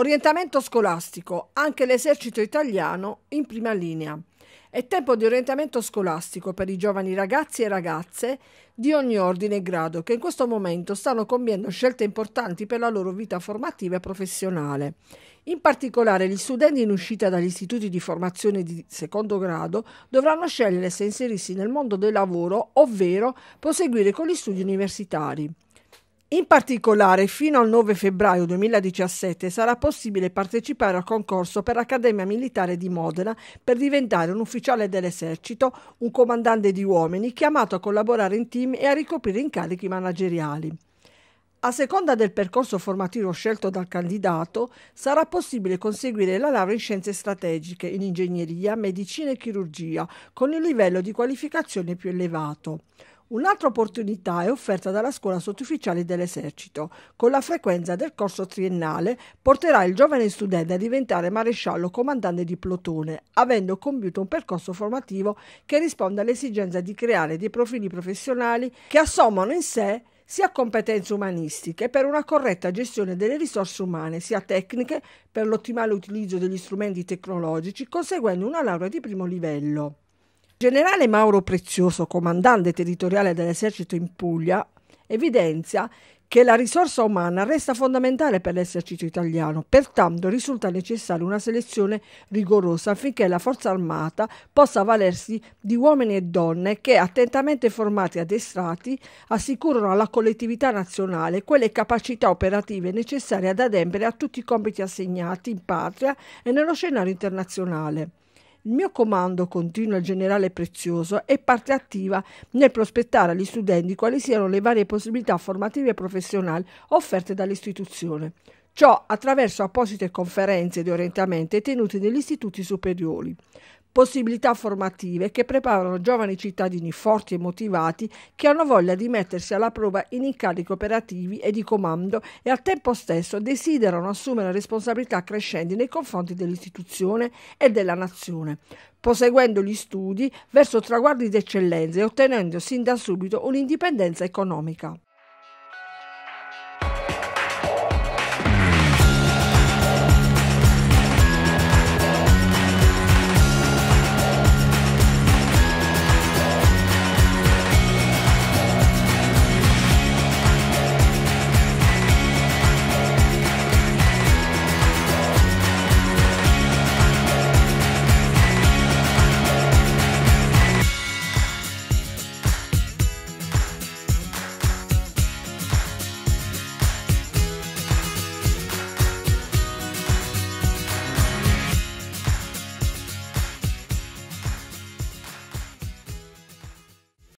Orientamento scolastico, anche l'esercito italiano in prima linea. È tempo di orientamento scolastico per i giovani ragazzi e ragazze di ogni ordine e grado che in questo momento stanno compiendo scelte importanti per la loro vita formativa e professionale. In particolare gli studenti in uscita dagli istituti di formazione di secondo grado dovranno scegliere se inserirsi nel mondo del lavoro, ovvero proseguire con gli studi universitari. In particolare, fino al 9 febbraio 2017 sarà possibile partecipare al concorso per l'Accademia Militare di Modena per diventare un ufficiale dell'esercito, un comandante di uomini chiamato a collaborare in team e a ricoprire incarichi manageriali. A seconda del percorso formativo scelto dal candidato, sarà possibile conseguire la laurea in scienze strategiche, in ingegneria, medicina e chirurgia, con il livello di qualificazione più elevato. Un'altra opportunità è offerta dalla scuola sottufficiali dell'esercito. Con la frequenza del corso triennale porterà il giovane studente a diventare maresciallo comandante di plotone, avendo compiuto un percorso formativo che risponde all'esigenza di creare dei profili professionali che assommano in sé sia competenze umanistiche per una corretta gestione delle risorse umane, sia tecniche per l'ottimale utilizzo degli strumenti tecnologici, conseguendo una laurea di primo livello. Generale Mauro Prezioso, comandante territoriale dell'esercito in Puglia, evidenzia che la risorsa umana resta fondamentale per l'esercito italiano, pertanto risulta necessaria una selezione rigorosa affinché la forza armata possa valersi di uomini e donne che, attentamente formati e addestrati, assicurano alla collettività nazionale quelle capacità operative necessarie ad adempiere a tutti i compiti assegnati in patria e nello scenario internazionale. Il mio comando, continua il generale Prezioso, è parte attiva nel prospettare agli studenti quali siano le varie possibilità formative e professionali offerte dall'istituzione. Ciò attraverso apposite conferenze di orientamento tenute negli istituti superiori possibilità formative che preparano giovani cittadini forti e motivati che hanno voglia di mettersi alla prova in incarichi operativi e di comando e al tempo stesso desiderano assumere responsabilità crescenti nei confronti dell'istituzione e della nazione, proseguendo gli studi verso traguardi d'eccellenza e ottenendo sin da subito un'indipendenza economica.